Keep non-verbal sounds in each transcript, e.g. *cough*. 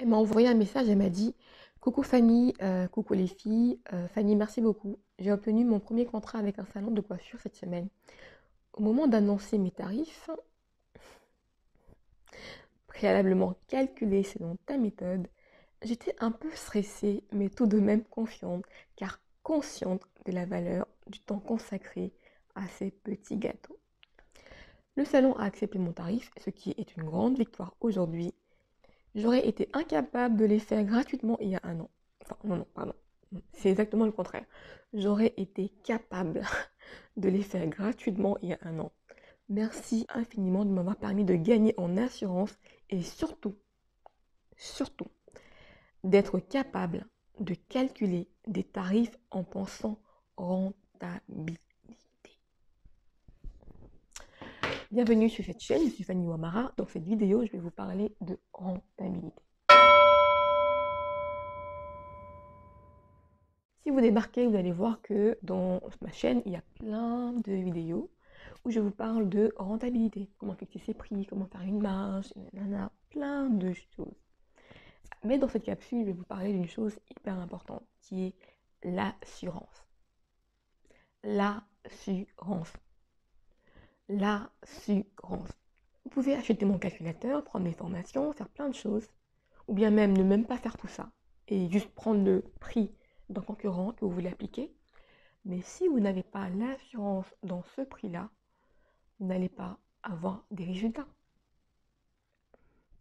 Elle m'a envoyé un message, elle m'a dit Coucou Fanny, euh, coucou les filles. Euh, Fanny, merci beaucoup. J'ai obtenu mon premier contrat avec un salon de coiffure cette semaine. Au moment d'annoncer mes tarifs, préalablement calculés selon ta méthode, j'étais un peu stressée, mais tout de même confiante, car consciente de la valeur du temps consacré à ces petits gâteaux. Le salon a accepté mon tarif, ce qui est une grande victoire aujourd'hui. J'aurais été incapable de les faire gratuitement il y a un an. Enfin, non, non, pardon. C'est exactement le contraire. J'aurais été capable *laughs* de les faire gratuitement il y a un an. Merci infiniment de m'avoir permis de gagner en assurance et surtout, surtout, d'être capable de calculer des tarifs en pensant rentabilité. Bienvenue sur cette chaîne, je suis Fanny Wamara. Dans cette vidéo, je vais vous parler de rentabilité. Si vous débarquez, vous allez voir que dans ma chaîne, il y a plein de vidéos où je vous parle de rentabilité, comment fixer ses prix, comment faire une marge, plein de choses. Mais dans cette capsule, je vais vous parler d'une chose hyper importante qui est l'assurance. L'assurance l'assurance. Vous pouvez acheter mon calculateur, prendre des formations, faire plein de choses, ou bien même ne même pas faire tout ça et juste prendre le prix d'un concurrent que vous voulez appliquer. Mais si vous n'avez pas l'assurance dans ce prix-là, vous n'allez pas avoir des résultats.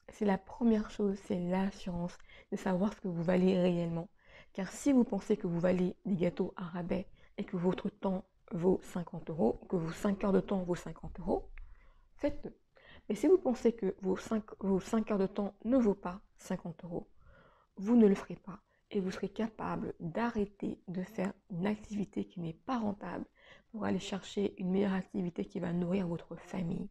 C'est la première chose, c'est l'assurance de savoir ce que vous valez réellement. Car si vous pensez que vous valez des gâteaux à rabais et que votre temps vaut 50 euros, que vos 5 heures de temps vaut 50 euros, faites-le. Mais si vous pensez que vos 5, vos 5 heures de temps ne vaut pas 50 euros, vous ne le ferez pas et vous serez capable d'arrêter de faire une activité qui n'est pas rentable pour aller chercher une meilleure activité qui va nourrir votre famille.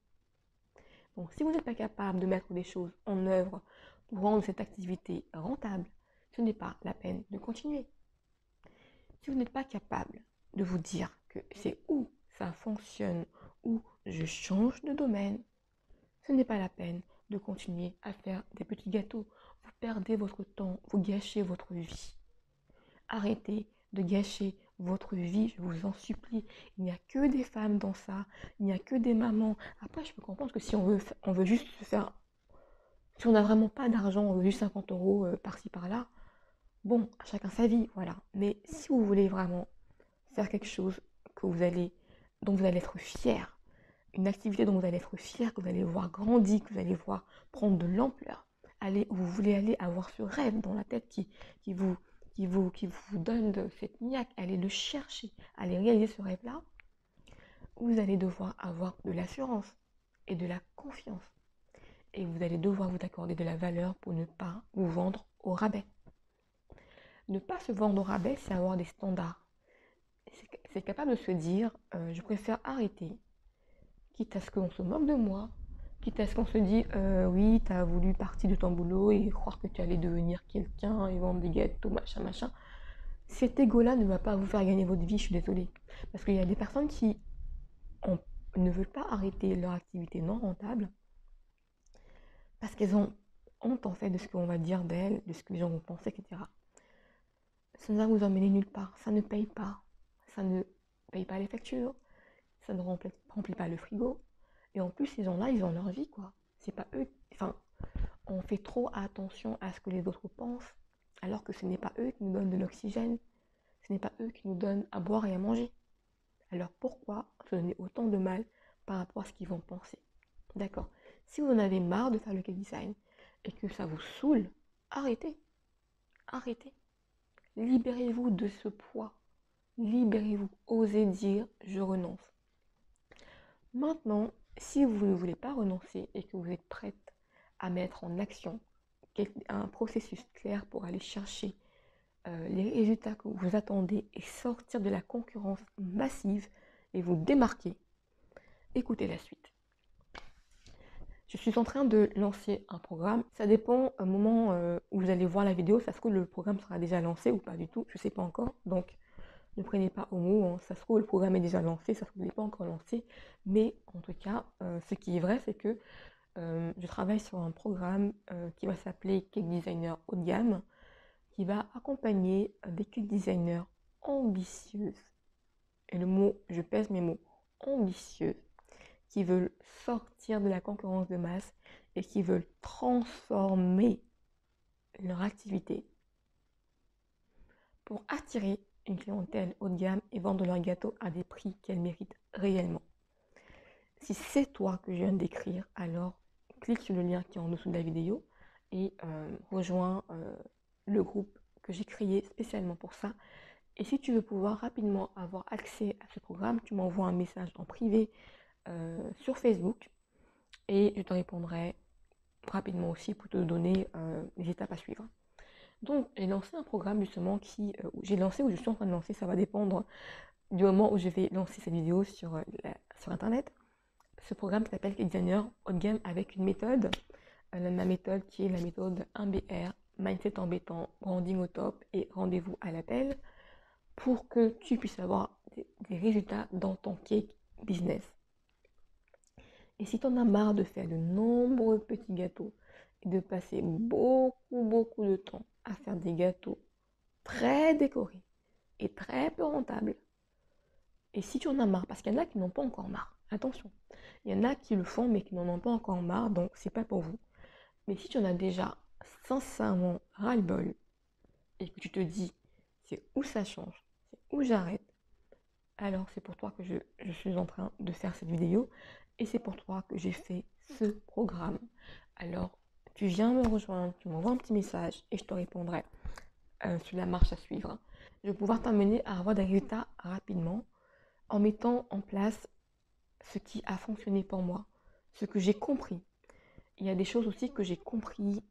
Donc si vous n'êtes pas capable de mettre des choses en œuvre pour rendre cette activité rentable, ce n'est pas la peine de continuer. Si vous n'êtes pas capable de vous dire c'est où ça fonctionne, où je change de domaine, ce n'est pas la peine de continuer à faire des petits gâteaux. Vous perdez votre temps, vous gâchez votre vie. Arrêtez de gâcher votre vie, je vous en supplie. Il n'y a que des femmes dans ça, il n'y a que des mamans. Après, je peux comprendre que si on veut, on veut juste faire... Si on n'a vraiment pas d'argent, on veut juste 50 euros euh, par-ci par-là, bon, chacun sa vie, voilà. Mais si vous voulez vraiment faire quelque chose vous allez, dont vous allez être fier, une activité dont vous allez être fier, que vous allez voir grandir, que vous allez voir prendre de l'ampleur, allez où vous voulez aller avoir ce rêve dans la tête qui, qui, vous, qui, vous, donne cette niaque, allez le chercher, allez réaliser ce rêve-là, vous allez devoir avoir de l'assurance et de la confiance. Et vous allez devoir vous accorder de la valeur pour ne pas vous vendre au rabais. Ne pas se vendre au rabais, c'est avoir des standards c'est capable de se dire, euh, je préfère arrêter, quitte à ce qu'on se moque de moi, quitte à ce qu'on se dit, euh, oui, tu as voulu partir de ton boulot et croire que tu allais devenir quelqu'un et vendre des gâteaux, machin, machin. Cet ego-là ne va pas vous faire gagner votre vie, je suis désolée. Parce qu'il y a des personnes qui ne veulent pas arrêter leur activité non rentable parce qu'elles ont honte en fait de ce qu'on va dire d'elles, de ce que les gens vont penser, etc. Ça ne va vous emmener nulle part, ça ne paye pas ça ne paye pas les factures, ça ne remplit, pas le frigo. Et en plus, ces gens-là, ils ont leur vie, quoi. C'est pas eux. Enfin, on fait trop attention à ce que les autres pensent, alors que ce n'est pas eux qui nous donnent de l'oxygène, ce n'est pas eux qui nous donnent à boire et à manger. Alors pourquoi se donner autant de mal par rapport à ce qu'ils vont penser? D'accord Si vous en avez marre de faire le design et que ça vous saoule, arrêtez. Arrêtez. Libérez-vous de ce poids libérez-vous, osez dire je renonce. Maintenant, si vous ne voulez pas renoncer et que vous êtes prête à mettre en action un processus clair pour aller chercher euh, les résultats que vous attendez et sortir de la concurrence massive et vous démarquer, écoutez la suite. Je suis en train de lancer un programme. Ça dépend au moment euh, où vous allez voir la vidéo. Ça se trouve, le programme sera déjà lancé ou pas du tout. Je ne sais pas encore. Donc, ne prenez pas au mot, hein. ça se trouve le programme est déjà lancé, ça se trouve pas encore lancé, mais en tout cas, euh, ce qui est vrai, c'est que euh, je travaille sur un programme euh, qui va s'appeler Cake Designer haut de gamme, qui va accompagner des cake designers ambitieuses. Et le mot, je pèse mes mots, ambitieuses, qui veulent sortir de la concurrence de masse et qui veulent transformer leur activité pour attirer une clientèle haut de gamme et vendre leurs gâteaux à des prix qu'elles méritent réellement. Si c'est toi que je viens d'écrire, alors clique sur le lien qui est en dessous de la vidéo et euh, rejoins euh, le groupe que j'ai créé spécialement pour ça. Et si tu veux pouvoir rapidement avoir accès à ce programme, tu m'envoies un message en privé euh, sur Facebook et je te répondrai rapidement aussi pour te donner les étapes à suivre. Donc, j'ai lancé un programme justement qui, j'ai lancé ou je suis en train de lancer, ça va dépendre du moment où je vais lancer cette vidéo sur, sur Internet. Ce programme s'appelle Designer Haut Game avec une méthode, euh, ma méthode qui est la méthode 1BR, Mindset embêtant, Branding au top et Rendez-vous à l'appel, pour que tu puisses avoir des, résultats dans ton cake business. Et si tu en as marre de faire de nombreux petits gâteaux de passer beaucoup, beaucoup de temps à faire des gâteaux très décorés et très peu rentables, et si tu en as marre, parce qu'il y en a qui n'ont pas encore marre, attention, il y en a qui le font mais qui n'en ont pas encore marre, donc c'est pas pour vous. Mais si tu en as déjà sincèrement ras-le-bol et que tu te dis c'est où ça change, c'est où j'arrête, alors c'est pour toi que je, je, suis en train de faire cette vidéo et c'est pour toi que j'ai fait ce programme. Alors tu viens me rejoindre, tu m'envoies un petit message et je te répondrai euh, sur la marche à suivre. Je vais pouvoir t'amener à avoir des résultats rapidement en mettant en place ce qui a fonctionné pour moi, ce que j'ai compris. Il y a des choses aussi que j'ai compris.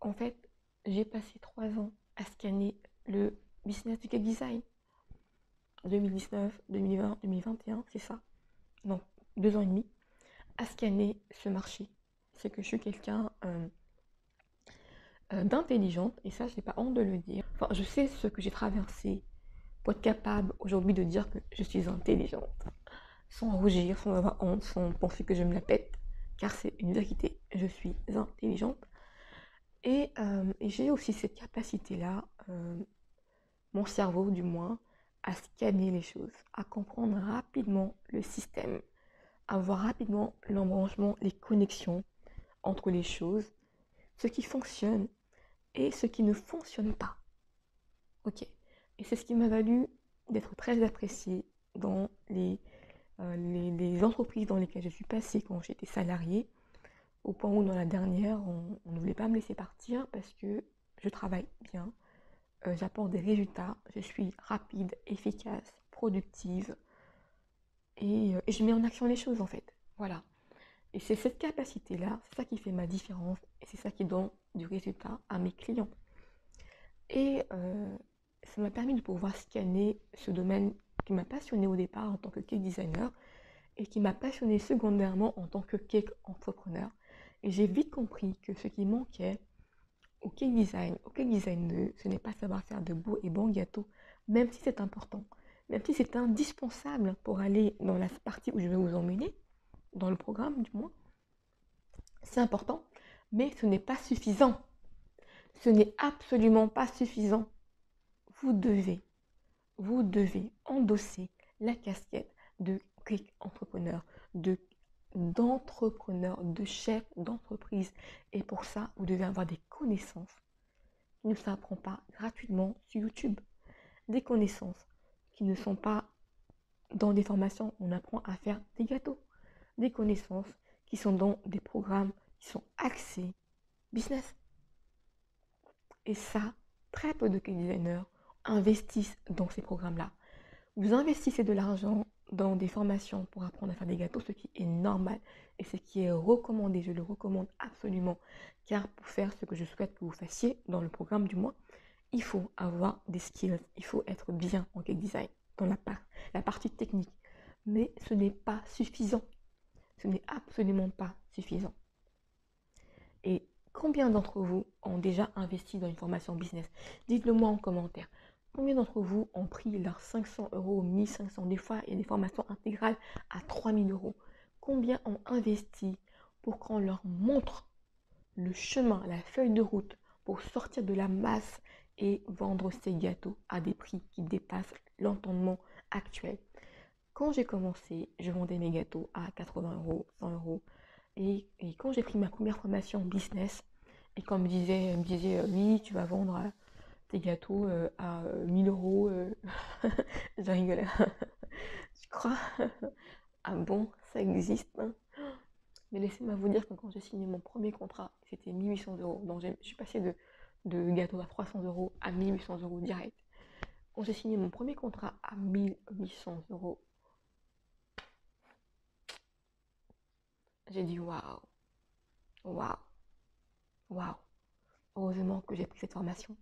En fait, j'ai passé trois ans à scanner le business du cake design. 2019, 2020, 2021, c'est ça. Non, deux ans et demi à scanner ce marché. C'est que je suis quelqu'un euh, d'intelligente, et ça, je n'ai pas honte de le dire. Enfin, je sais ce que j'ai traversé pour être capable aujourd'hui de dire que je suis intelligente sans rougir, sans avoir honte, sans penser que je me la pète, car c'est une vérité, je suis intelligente. Et, euh, j'ai aussi cette capacité-là, euh, mon cerveau du moins, à scanner les choses, à comprendre rapidement le système, à voir rapidement l'embranchement, les connexions entre les choses, ce qui fonctionne et ce qui ne fonctionne pas. Ok. Et c'est ce qui m'a valu d'être très appréciée dans les euh, entreprises dans lesquelles je suis passée quand j'étais salariée, au point où dans la dernière, on, ne voulait pas me laisser partir parce que je travaille bien, euh, j'apporte des résultats, je suis rapide, efficace, productive et, euh, et, je mets en action les choses en fait. Voilà. Et c'est cette capacité-là, c'est ça qui fait ma différence et c'est ça qui donne du résultat à mes clients. Et ça m'a permis de pouvoir scanner ce domaine qui m'a passionné au départ en tant que cake designer et qui m'a passionné secondairement en tant que cake entrepreneur. Et j'ai vite compris que ce qui manquait au cake design, au cake design ce n'est pas savoir faire de beaux et bons gâteaux, même si c'est important, même si c'est indispensable pour aller dans la partie où je vais vous emmener, dans le programme du moins. C'est important, mais ce n'est pas suffisant. Ce n'est absolument pas suffisant. Vous devez vous devez endosser la casquette de entrepreneur, de d'entrepreneur, de chef d'entreprise. Et pour ça, vous devez avoir des connaissances qui ne s'apprend pas gratuitement sur YouTube. Des connaissances qui ne sont pas dans des formations on apprend à faire des gâteaux. Des connaissances qui sont dans des programmes qui sont axés business. Et ça, très peu de designers investissent dans ces programmes-là. Vous investissez de l'argent dans des formations pour apprendre à faire des gâteaux, ce qui est normal et ce qui est recommandé. Je le recommande absolument, car pour faire ce que je souhaite que vous fassiez dans le programme du mois, il faut avoir des skills, il faut être bien en cake design, dans la, part, la partie technique. Mais ce n'est pas suffisant. Ce n'est absolument pas suffisant. Et combien d'entre vous ont déjà investi dans une formation business? Dites-le moi en commentaire. Combien d'entre vous ont pris leurs 500 euros, 1500 Des fois, a des formations intégrales à 3000 euros? Combien ont investi pour qu'on leur montre le chemin, la feuille de route pour sortir de la masse et vendre ces gâteaux à des prix qui dépassent l'entendement actuel? Quand j'ai commencé, je vendais mes gâteaux à 80 euros, 100 euros. Et, quand j'ai pris ma première formation business, et qu'on me disait, me disait euh, oui, tu vas vendre euh, tes gâteaux euh, à 1000 euros, *laughs* je rigolais. *laughs* je crois Ah bon, ça existe hein Mais laissez-moi vous dire que quand j'ai signé mon premier contrat, c'était 1800 euros. Donc je suis passée de, de gâteau à 300 euros à 1800 euros direct. Quand j'ai signé mon premier contrat à 1800 euros, j'ai dit waouh, waouh, waouh. Heureusement que j'ai pris cette formation.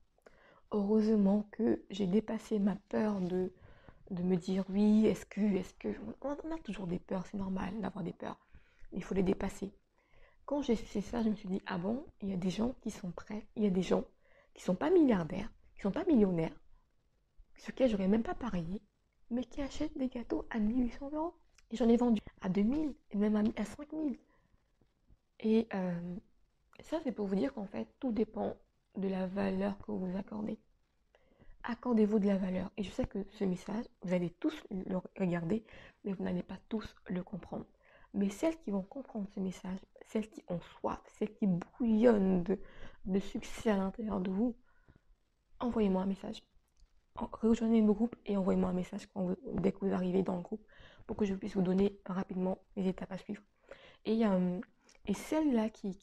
Heureusement que j'ai dépassé ma peur de, de me dire oui, est-ce que, est-ce que. On a toujours des peurs, c'est normal d'avoir des peurs. Il faut les dépasser. Quand j'ai fait ça, je me suis dit ah bon, il y a des gens qui sont prêts, il y a des gens qui sont pas milliardaires, qui sont pas millionnaires, sur lesquels j'aurais même pas parié, mais qui achètent des gâteaux à 1800 euros. Et j'en ai vendu à 2000 et même à 5000. Et euh, ça, c'est pour vous dire qu'en fait, tout dépend de la valeur que vous accordez. Accordez-vous de la valeur. Et je sais que ce message, vous allez tous le regarder, mais vous n'allez pas tous le comprendre. Mais celles qui vont comprendre ce message, celles qui ont soif, celles qui bouillonnent de, succès à l'intérieur de vous, envoyez-moi un message. Rejoignez le groupe et envoyez-moi un message dès que vous arrivez dans le groupe pour que je puisse vous donner rapidement les étapes à suivre. Et, euh, celles-là qui,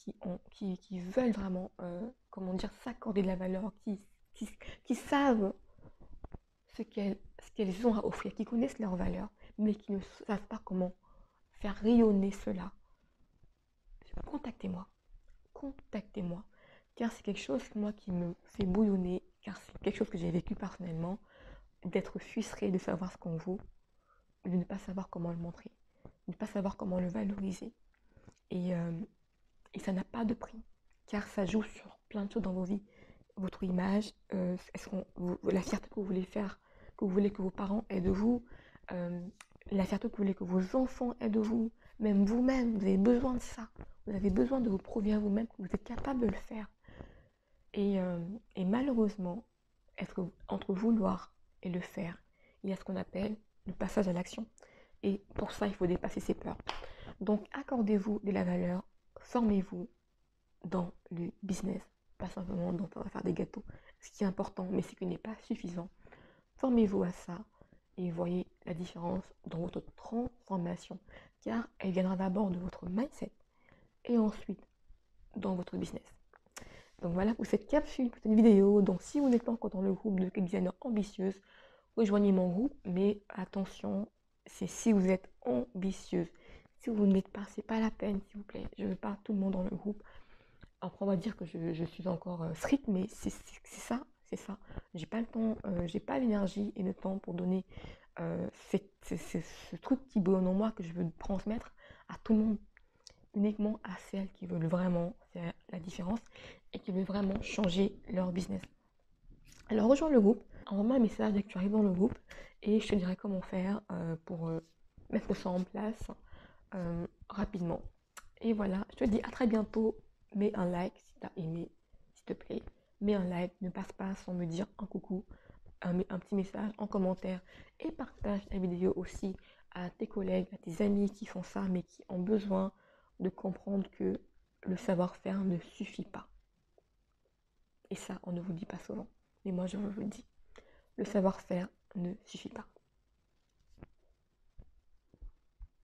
qui, veulent vraiment, euh, comment dire, s'accorder de la valeur, qui, savent ce qu'elles qu'elles ont à offrir, qui connaissent leurs valeurs, mais qui ne savent pas comment faire rayonner cela, contactez-moi. Contactez-moi. Car c'est quelque chose, moi, qui me fait bouillonner, car c'est quelque chose que j'ai vécu personnellement, d'être frustré de savoir ce qu'on vaut, de ne pas savoir comment le montrer, de ne pas savoir comment le valoriser. Et, euh, et ça n'a pas de prix, car ça joue sur plein de choses dans vos vies. Votre image, euh, la fierté que vous voulez faire, que vous voulez que vos parents aient de vous, euh, la fierté que vous voulez que vos enfants aient de vous, même vous-même, vous avez besoin de ça. Vous avez besoin de vous prouver à vous-même que vous êtes capable de le faire. Et, et malheureusement, entre vouloir et le faire, il y a ce qu'on appelle le passage à l'action. Et pour ça, il faut dépasser ses peurs. Donc, accordez-vous de la valeur, formez-vous dans le business, pas simplement dans faire des gâteaux, ce qui est important, mais ce qui n'est pas suffisant. Formez-vous à ça et voyez la différence dans votre transformation, car elle viendra d'abord de votre mindset et ensuite dans votre business. Donc voilà pour cette capsule, pour cette vidéo. Donc si vous n'êtes pas encore dans le groupe de designers rejoignez mon groupe, mais attention, c'est si vous êtes ambitieuse. Si vous n'êtes pas, c'est pas la peine, s'il vous plaît. Je veux pas tout le monde dans le groupe. Après, on va dire que je, suis encore euh, strict, mais c'est ça, c'est ça. J'ai pas le temps, euh, j'ai pas l'énergie et le temps pour donner euh, ce truc qui brûle en moi que je veux transmettre à tout le monde. Uniquement à celles qui veulent vraiment faire la différence et qui veulent vraiment changer leur business. Alors rejoins le groupe envoie-moi un message dès que tu arrives dans le groupe et je te dirai comment faire euh, pour euh, mettre ça en place euh, rapidement. Et voilà, je te dis à très bientôt. Mets un like si tu as aimé, s'il te plaît. Mets un like, ne passe pas sans me dire un coucou, un, un petit message en commentaire et partage la vidéo aussi à tes collègues, à tes amis qui font ça mais qui ont besoin de comprendre que le savoir-faire ne suffit pas. Et ça, on ne vous dit pas souvent. Mais moi, je vous le dis le savoir-faire ne suffit pas.